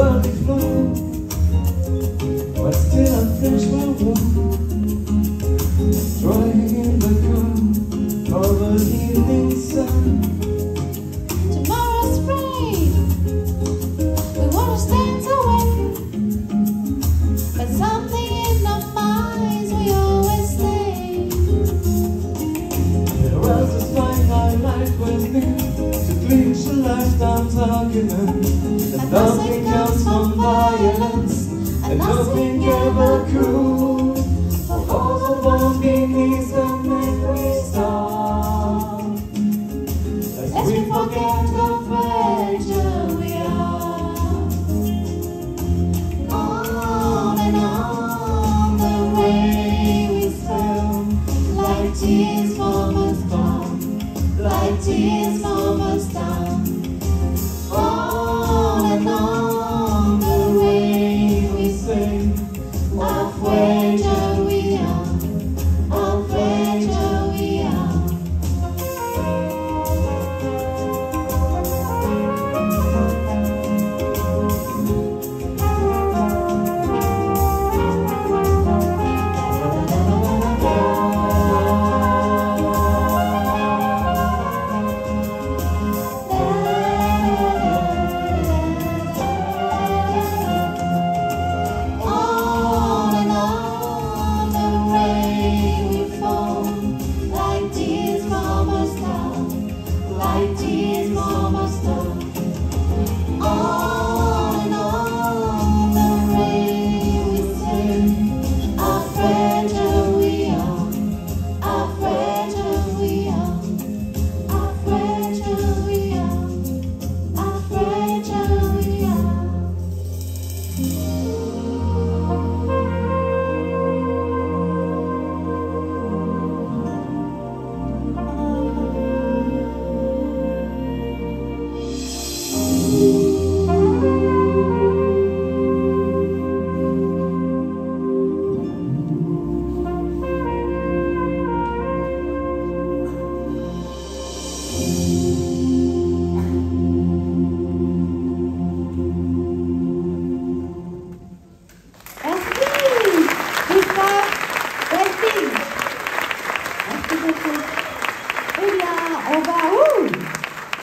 world explode. But still I finish my work. In the cool of the evening sun. Tomorrow's free. We wanna stand away. But something in our minds we always stay There was a spine I life with me to clinch a lifetime's argument. And nothing comes from violence, and nothing ever could. For all the born beneath the memory star. As we forget the fragile we are. On and on the way we sail, like tears from a storm, like tears from a storm. Westing. Merci